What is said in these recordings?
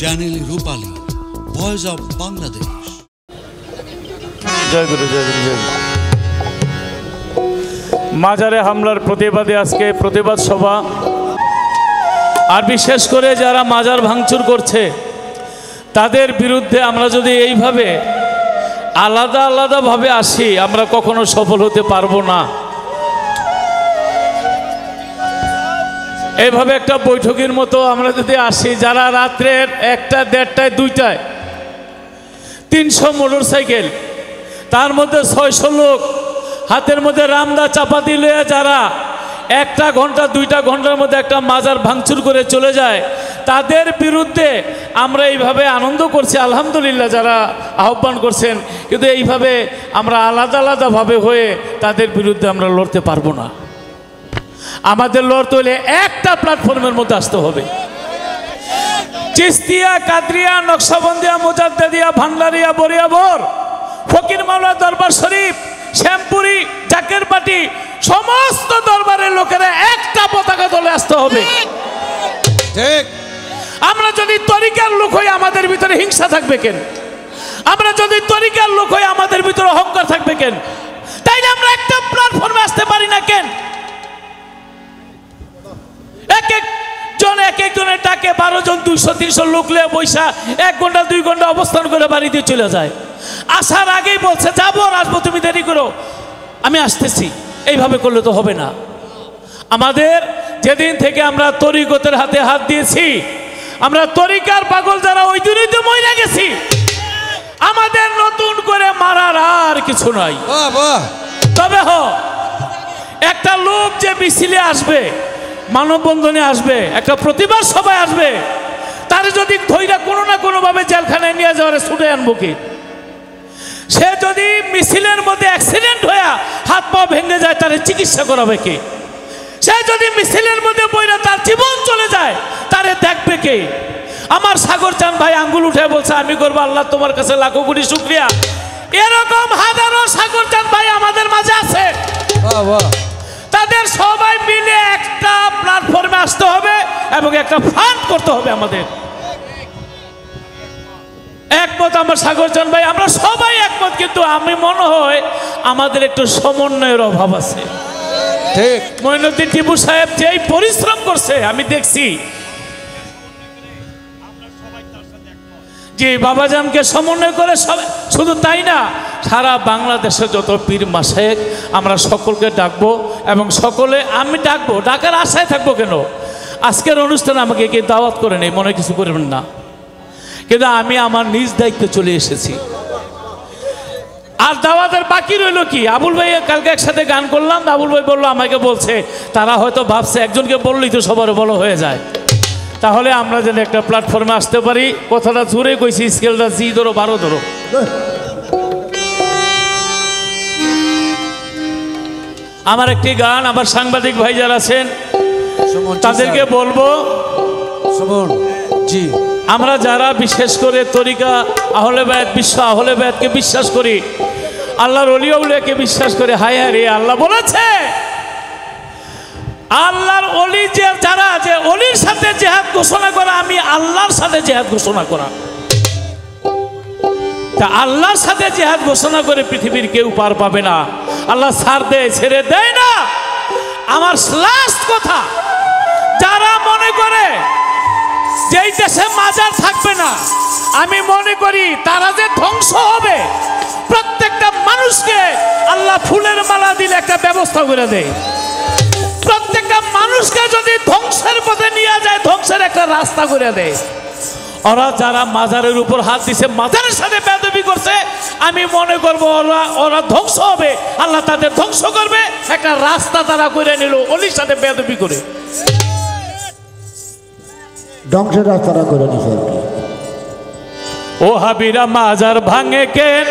Channel Rupali voice of Bangladesh জয় গুরু জয় গুরু, জয় মাজারে হামলার প্রতিবাদে আজকে প্রতিবাদ সভা। আর বিশেষ করে যারা মাজার ভাঙচুর করছে, তাদের বিরুদ্ধে আমরা যদি এইভাবে আলাদা আলাদাভাবে আসি, আমরা কখনো সফল হতে পারব না। এইভাবে একটা বৈঠকের মতো আমরা যদি আসি, যারা রাত্রের একটা দেড়টায়, দুইটায়, তিনশো মোটর সাইকেল তার মধ্যে ছয়শো লোক, হাতের মধ্যে রামদা চাপা দিলে যারা একটা ঘণ্টা, দুইটা ঘণ্টার মধ্যে একটা মাজার ভাঙচুর করে চলে যায়, তাদের বিরুদ্ধে আমরা এইভাবে আনন্দ করছি, আলহামদুলিল্লাহ যারা আহ্বান করছেন, কিন্তু এইভাবে আমরা আলাদা আলাদাভাবে হয়ে তাদের বিরুদ্ধে আমরা লড়তে পারব না। আমাদের লড়তে হলে একটা প্ল্যাটফর্মের মধ্যে আসতে হবে। চিস্তিয়া কাদরিয়া নকশাবন্দিয়া মোজাদ্দিয়া ভান্ডারিয়া বরিয়াবর ফকির মাওলা দরবার শরীফ শ্যামপুরি জাকের পাটি সমস্ত দরবারের লোকেরা একটা পতাকা দলে আসতে হবে। ঠিক। আমরা যদি তরিকার লোক হই আমাদের ভিতরে হিংসা থাকবে কেন? আমরা যদি তরিকার লোক হই আমাদের ভিতরে অহংকার থাকবে কেন? তাইলে আমরা একটা প্ল্যাটফর্মে আসতে পারি না কেন? এক এক জন এক একজনের ডাকে বারো জন দুইশো তিনশো লোক লিয়ে বৈশা এক ঘণ্টা দুই ঘণ্টা অবস্থান করে বাড়িতে চলে যায়। আসার আগেই বলছে যাব আর আসব তুমি দেরি করো। আমি আসতেছি। এইভাবে করলে তো হবে না। আমাদের যেদিন থেকে আমরা তরিকতের হাতে হাত দিয়েছি আমরা তরিকার পাগল যারা ওই দিনই তো মরে গেছি। আমাদের নতুন করে মারার আর কিছু নাই। তবে হ একটা লোক যে মিছিলে আসবে মানববন্ধনে আসবে, একটা প্রতিবাদ সভায় আসবে। তার যদি ধৈর্য কোনো না কোনোভাবে জেলখানায় নিয়ে যাওয়ার ছুটে আনব কি? সে যদি মিছিলের মধ্যে অ্যাক্সিডেন্ট হয়ে হাত পা ভেঙে যায়, তার চিকিৎসা করাবে কে? সে যদি মিছিলের মধ্যে বইরা তার জীবন চলে যায়, তারে দেখবে কে? আমার সাগর চান ভাই আঙ্গুল উঠে বলছে, আমি করব আল্লাহ তোমার কাছে লাখো কোটি শুক্রিয়া। এরকম হাজারো সাগর চান ভাই আমাদের মাঝে আছে। বাহ বাহ। তাদের সবাই মিলে একটা প্ল্যাটফর্মে আসতে হবে এবং একটা ফান্ড করতে হবে আমাদের। একমত আমার সাগরচান ভাই আমরা সবাই একমত কিন্তু আমি মনে হয় আমাদের একটু সমন্বয়ের অভাব আছে। ঠিক। মঈনুদ্দিন টিপু সাহেব যেই পরিশ্রম করছে আমি দেখছি যে বাবাজানকে সমন্বয় করে সব শুধু তাই না, সারা বাংলাদেশে যত পীর মাসেক, আমরা সকলকে ডাকবো এবং সকলে আমি ডাকবো। ডাকার আশায় থাকব কেন? আজকের অনুষ্ঠানে আমাকে কে দাওয়াত করে নেই, মনে কিছু করবেন না। কিন্তু আমি আমার নিজ দায়িত্বে চলে এসেছি। আর দাওয়াতের বাকি রইল কি? আবুল ভাই কালকে একসাথে গান করলাম, আবুল ভাই বলল, আমাকে বলছে, তারা হয়তো ভাবছে, একজনকে বললেই তো সবার বলো হয়ে যায়। তাহলে আমরা যেন একটা প্ল্যাটফর্মে আসতে পারি। কথাটা জোরে কইছি স্কেলটা জি ধরো বারো ধরো। আমার একটি গান আমার সাংবাদিক ভাই যারা আছেন তাদেরকে বলব জি। আমরা যারা বিশেষ করে তরিকা আহলে বায়াত বিশ্ব আহলে বায়াতকে বিশ্বাস করি আল্লাহর অলিউলিয়াকে বিশ্বাস করে হায় হায় রে আল্লাহ বলেছে! আল্লাহর অলি যে যারা যে অলির সাথে জেহাদ ঘোষণা করা, আমি আল্লাহর সাথে জেহাদ ঘোষণা করা। তা আল্লাহর সাথে জেহাদ ঘোষণা করে পৃথিবীর কেউ পার পাবে না। আল্লাহ সার দেয় ছেড়ে দেয় না। আমার লাস্ট কথা, যারা মনে করে যেই দেশে মাজার থাকবে না, আমি মনে করি তারা যে ধ্বংস হবে, প্রত্যেকটা মানুষকে আল্লাহ ফুলের মালা দিলে একটা ব্যবস্থা করে দেয়। প্রত্যেকটা মানুষকে যদি ধ্বংসের পথে নিয়ে যায় ধ্বংসের একটা রাস্তা করে দেয়। ওরা যারা মাজারের উপর হাত দিছে মাজারের সাথে বেদবি করছে আমি মনে করব ওরা ওরা ধ্বংস হবে। আল্লাহ তাদের ধ্বংস করবে একটা রাস্তা তারা করে নিল অলির সাথে বেদবি করে। ধ্বংসের রাস্তাটা করে নিছে ও হাবিরা মাজার ভাঙে কেন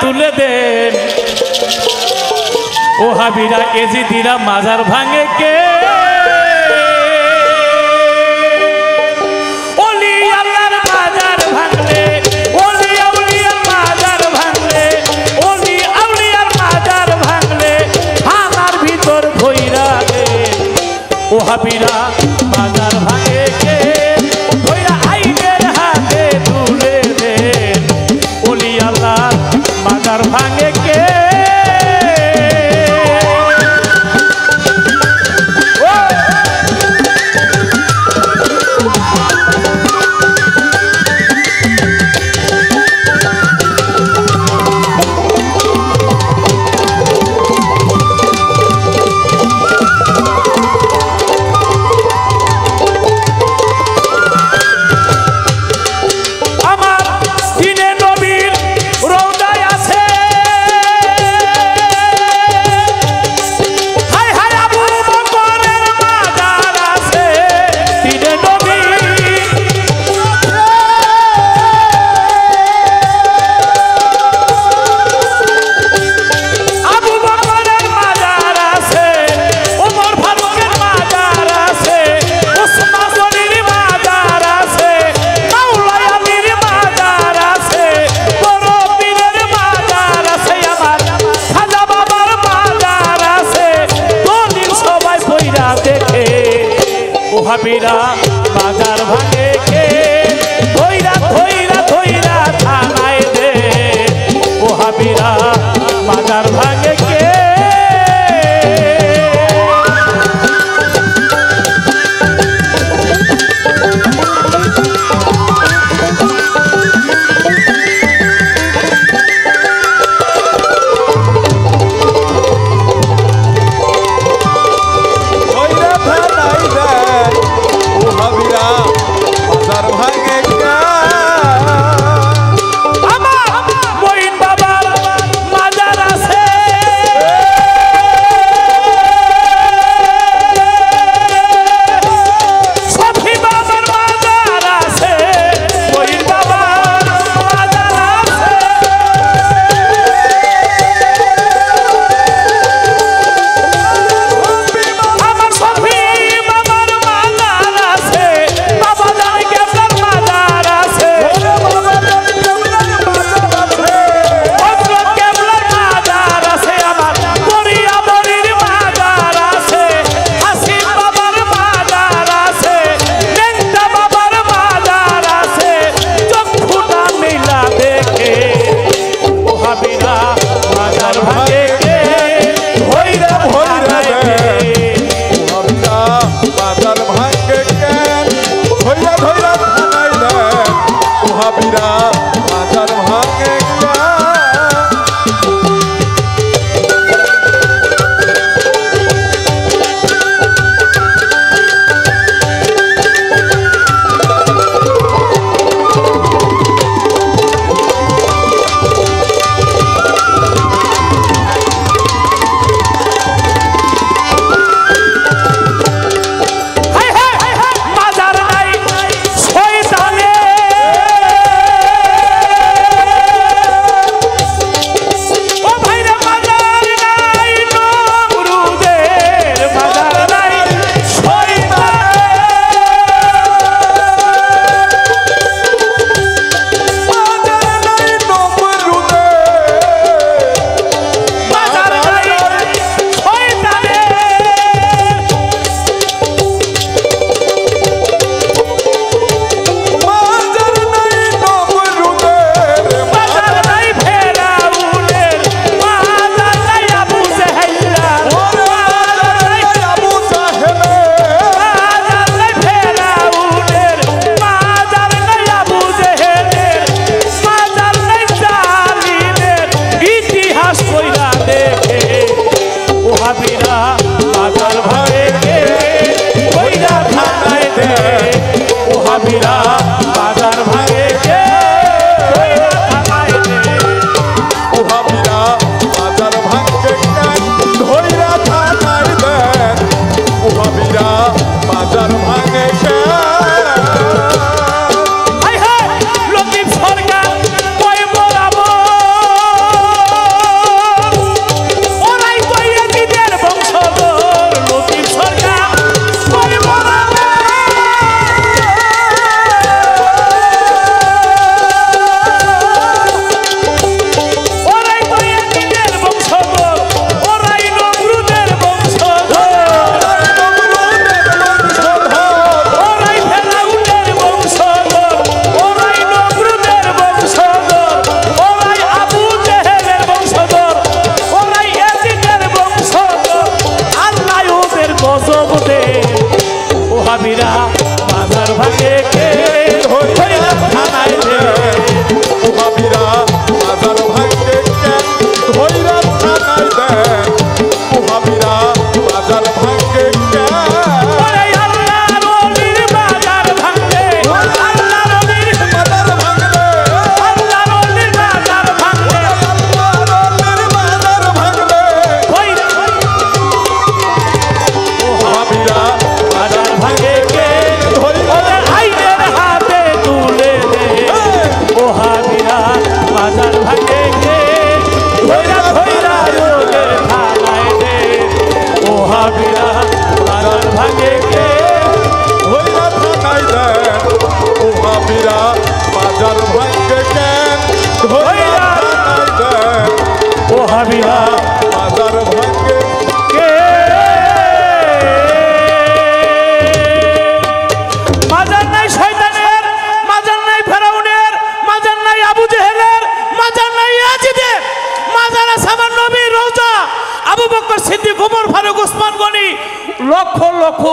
তুলে দেন। ও হাবিরা এজিদিরা মাজার ভাঙে কে? ওহাবিরা মাজার ভাঙে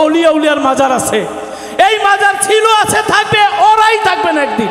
অলিয়া উলিয়ার মাজার আছে। এই মাজার ছিল আছে থাকবে ওরাই থাকবেন একদিন।